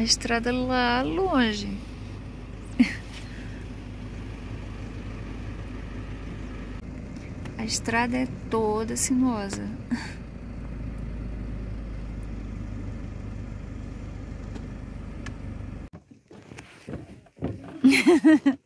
a estrada lá longe. A estrada é toda sinuosa.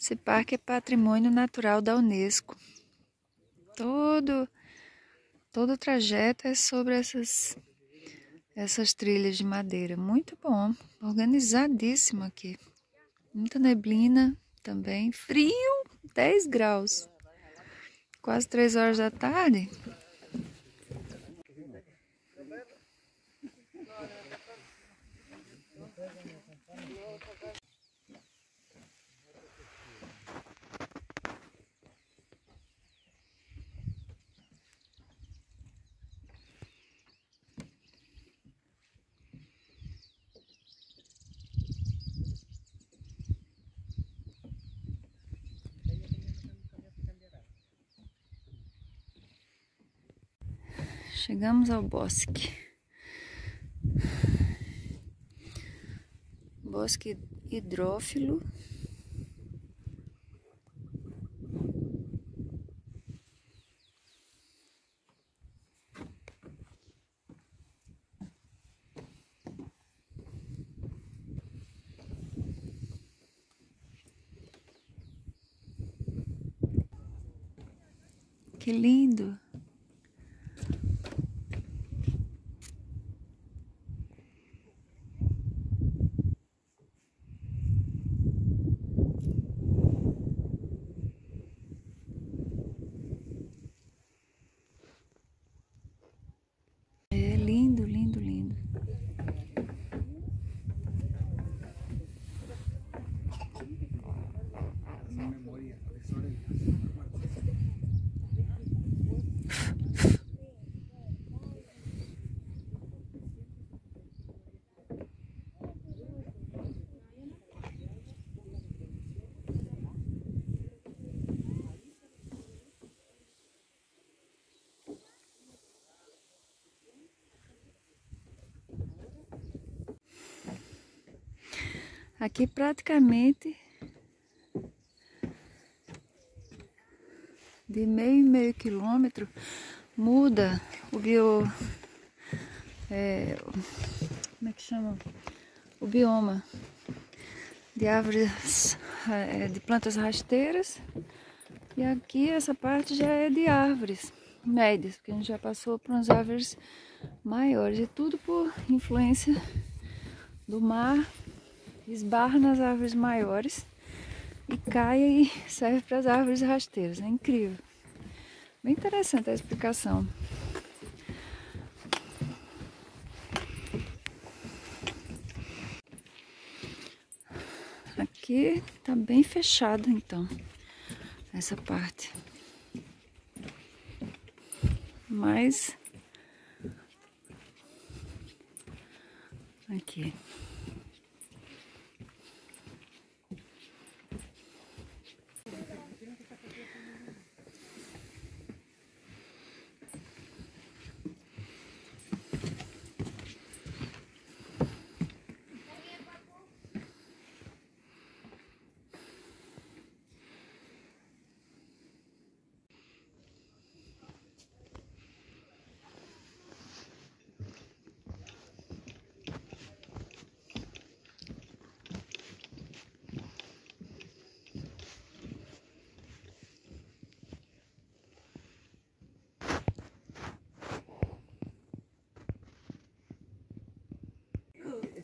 Esse parque é patrimônio natural da Unesco. Todo todo o trajeto é sobre essas essas trilhas de madeira. Muito bom, organizadíssimo aqui. Muita neblina também, frio, 10 graus. Quase 3 horas da tarde. Chegamos ao bosque. Bosque hidrófilo. Que lindo! Aqui praticamente de meio e meio quilômetro muda o bio. É, como é que chama? O bioma de árvores é, de plantas rasteiras. E aqui essa parte já é de árvores médias, porque a gente já passou por umas árvores maiores. E tudo por influência do mar esbarra nas árvores maiores e cai e serve para as árvores rasteiras. É incrível. Bem interessante a explicação. Aqui tá bem fechado então essa parte. Mas aqui.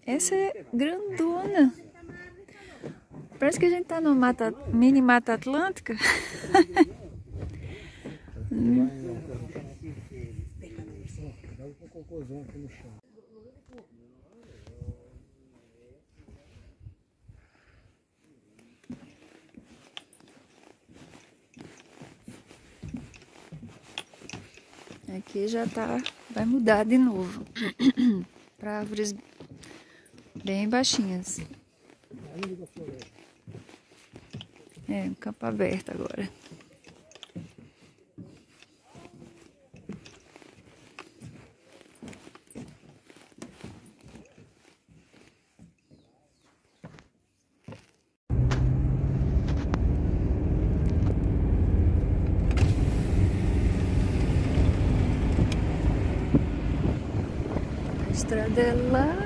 Essa é grandona. Parece que a gente tá no mata, mini Mata Atlântica. Aqui já tá, vai mudar de novo para árvores bem baixinhas. É, um campo aberto agora. estrada é lá